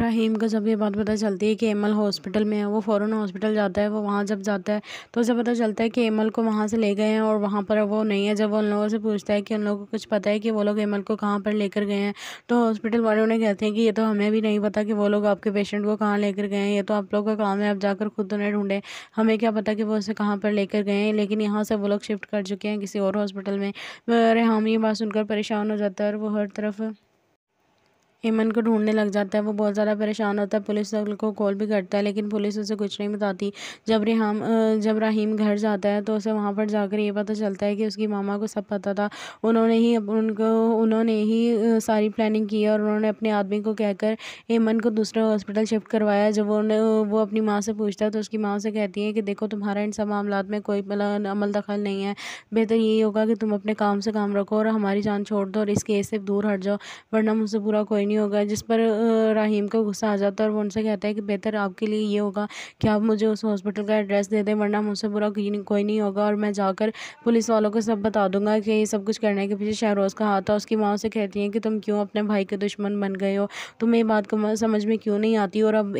رحیم کو جب یہ بات پتہ چلتی ہے کہ ایمل ہاسپٹل میں ہے، وہ فوراً ہاسپٹل جاتا ہے، وہ وہاں جب جاتا ہے تو اسے پتہ چلتا ہے کہ ایمل کو وہاں سے لے گئے ہیں اور وہاں پر وہ نہیں ہے۔ جب وہ ان لوگوں سے پوچھتا ہے کہ ان لوگوں کو کچھ پتہ ہے کہ وہ لوگ ایمل کو کہاں پر لے کر گئے ہیں، تو ہاسپٹل والے انہیں کہتے ہیں کہ یہ تو ہمیں بھی نہیں پتہ کہ وہ لوگ آپ کے پیشنٹ کو کہاں لے کر گئے ہیں، یہ تو آپ لوگوں کا کام ہے، آپ جا کر خود انہیں ڈھونڈیں۔ ہمیں کیا پتہ کہ وہ اسے کہاں پر لے کر گئے ہیں، لیکن یہاں سے وہ لوگ شفٹ کر چکے ہیں کسی اور ہاسپٹل میں۔ ریحام یہ بات سن کر پریشان ہو جاتا ہے اور وہ ہر طرف ایمن کو ڈھونڈنے لگ جاتا ہے، وہ بہت زیادہ پریشان ہوتا ہے۔ پولیس کو کال بھی کرتا ہے، لیکن پولیس اسے کچھ نہیں بتاتی۔ جب ریحام، جب رحیم گھر جاتا ہے تو اسے وہاں پر جا کر یہ پتہ چلتا ہے کہ اس کی ماما کو سب پتہ تھا۔ انہوں نے ہی ان کو، انہوں نے ہی ساری پلاننگ کی اور انہوں نے اپنے آدمی کو کہہ کر ایمن کو دوسرے ہاسپٹل شفٹ کروایا۔ جب وہ اپنی ماں سے پوچھتا ہے تو اس کی ماں سے کہتی ہے کہ دیکھو، تمہارا ان سب معاملات میں کوئی مطلب عمل دخل نہیں ہے۔ بہتر یہی ہوگا کہ تم اپنے کام سے کام رکھو اور ہماری جان چھوڑ دو اور اس کیس سے دور ہٹ جاؤ، ورنہ مجھ سے برا کوئی نہیں ہوگا، جس پر رحیم کو غصہ آ جاتا ہے اور وہ ان سے کہتا ہے کہ بہتر آپ کے لیے یہ ہوگا کہ آپ مجھے اس ہاسپٹل کا ایڈریس دے دیں، ورنہ مجھ سے برا کوئی نہیں ہوگا اور میں جا کر پولیس والوں کو سب بتا دوں گا کہ یہ سب کچھ کرنے کے پیچھے شہروز کا ہاتھ تھا۔ اس کی ماں سے کہتی ہیں کہ تم کیوں اپنے بھائی کے دشمن بن گئے ہو؟ تمہیں یہ بات سمجھ میں کیوں نہیں آتی اور اب